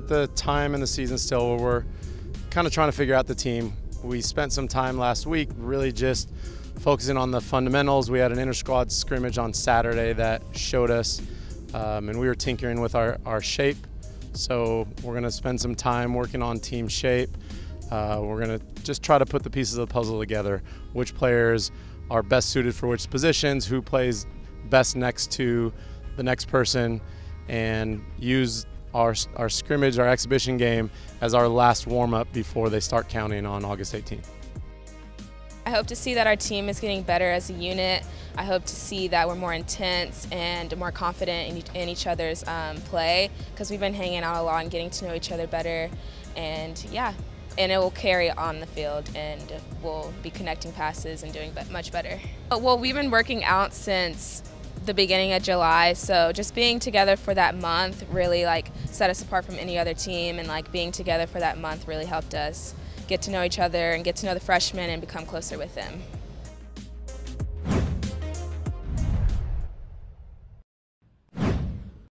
the time in the season still where we're kind of trying to figure out the team. We spent some time last week really just focusing on the fundamentals. We had an inter squad scrimmage on Saturday that showed us, um, and we were tinkering with our, our shape. So we're going to spend some time working on team shape. Uh, we're going to just try to put the pieces of the puzzle together. Which players are best suited for which positions, who plays best next to the next person, and use our, our scrimmage, our exhibition game as our last warm up before they start counting on August 18th. I hope to see that our team is getting better as a unit. I hope to see that we're more intense and more confident in, each other's um, play because we've been hanging out a lot and getting to know each other better. And yeah, and it will carry on the field and we'll be connecting passes and doing much better. Well, we've been working out since the beginning of July, so just being together for that month really like set us apart from any other team and like being together for that month really helped us get to know each other and get to know the freshmen and become closer with them.